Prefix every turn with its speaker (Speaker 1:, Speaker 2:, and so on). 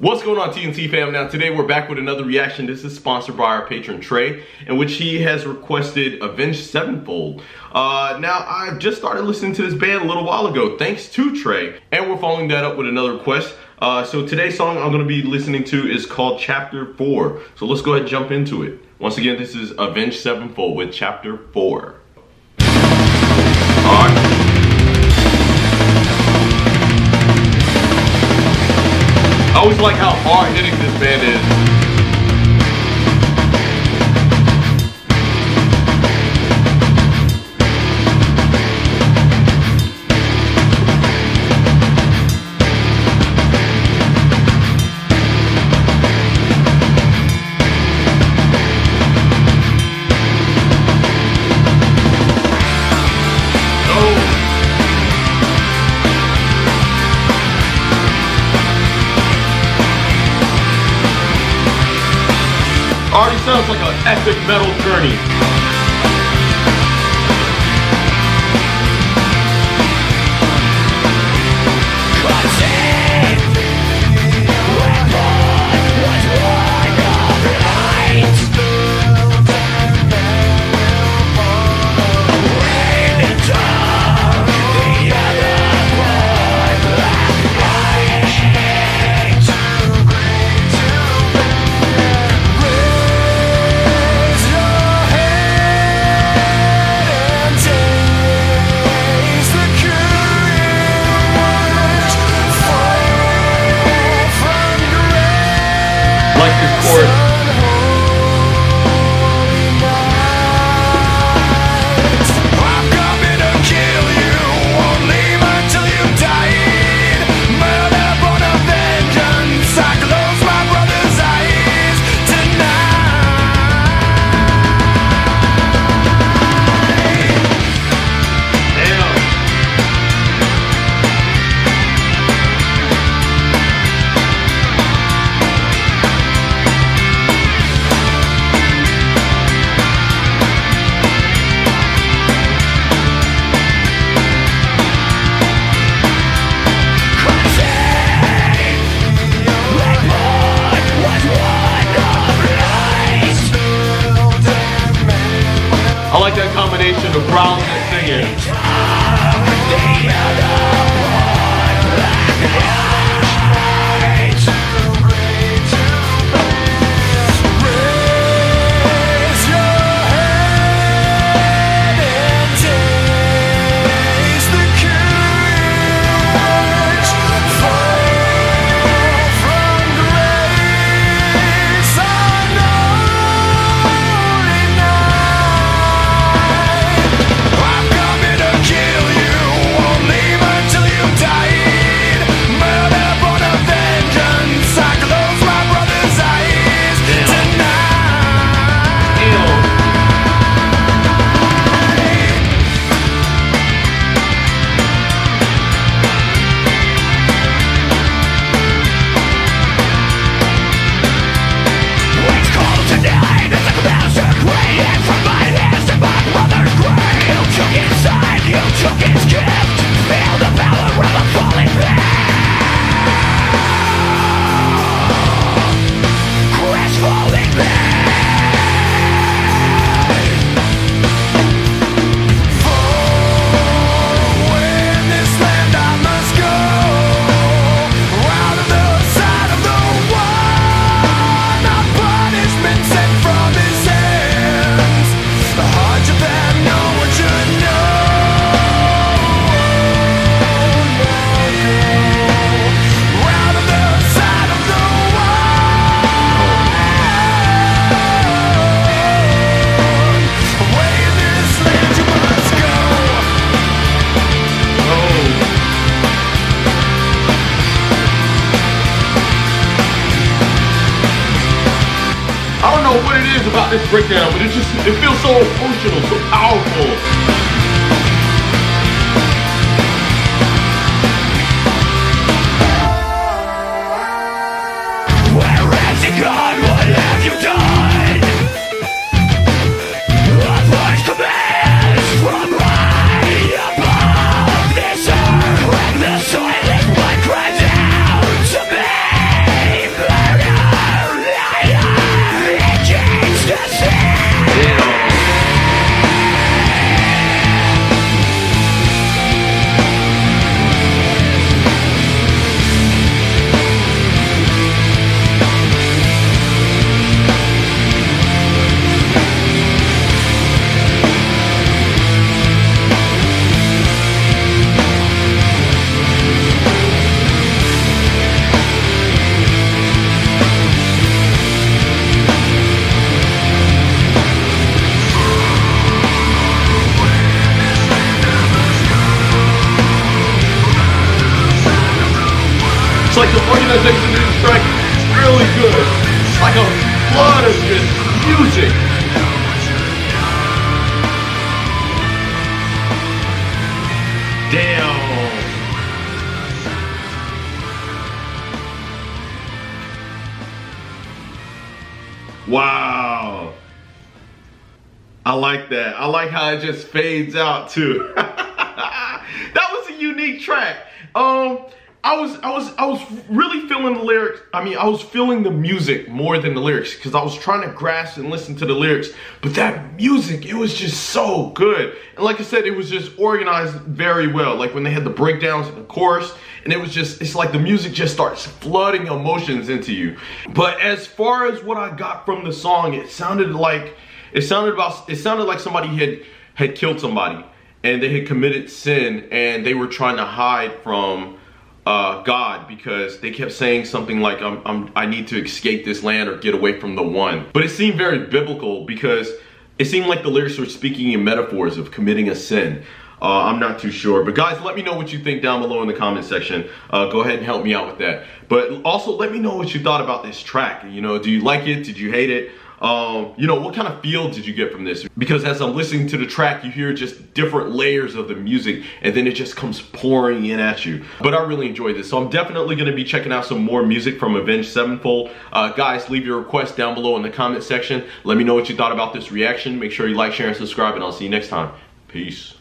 Speaker 1: What's going on TNT fam? Now today we're back with another reaction. This is sponsored by our patron Trey, in which he has requested Avenged Sevenfold. Uh, now I've just started listening to this band a little while ago, thanks to Trey, and we're following that up with another request. Uh, so today's song I'm going to be listening to is called Chapter 4. So let's go ahead and jump into it. Once again, this is Avenged Sevenfold with Chapter 4. I always like how hard hitting this band is. Already sounds like an epic metal journey. Combination of growling and singing. About this breakdown, but it just it feels so emotional, so powerful.
Speaker 2: Like the organization this track is really good. It's like a flood of just music. Damn. Wow. I like that. I like how it just fades out too. that was a unique track. Um, I was I was I was really feeling the lyrics. I mean, I was feeling the music more than the lyrics because I was trying to grasp and listen to the lyrics. But that music, it was just so good. And like I said, it was just organized very well. Like when they had the breakdowns in the chorus, and it was just it's like the music just starts flooding emotions into you. But as far as what I got from the song, it sounded like it sounded about it sounded like somebody had had killed somebody and they had committed sin and they were trying to hide from uh, God because they kept saying something like I'm, I'm, i need to escape this land or get away from the one. But it seemed very biblical because it seemed like the lyrics were speaking in metaphors of committing a sin. Uh, I'm not too sure. But guys, let me know what you think down below in the comment section. Uh, go ahead and help me out with that. But also let me know what you thought about this track. You know, do you like it? Did you hate it? Um, you know, what kind of feel did you get from this? Because as I'm listening to the track, you hear just different layers of the music and then it just comes pouring in at you. But I really enjoyed this. So I'm definitely going to be checking out some more music from Avenged Sevenfold. Uh, guys, leave your requests down below in the comment section. Let me know what you thought about this reaction. Make sure you like, share, and subscribe, and I'll see you next time. Peace.